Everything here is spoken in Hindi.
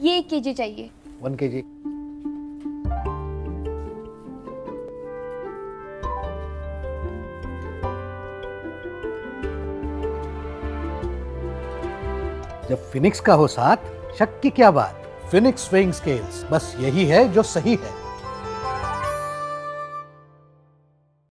ये एक के चाहिए। वन के जी जब फिनिक्स का हो साथ, शक की क्या बात? फिनिक्स स्विंग स्केल्स, बस यही है जो सही है।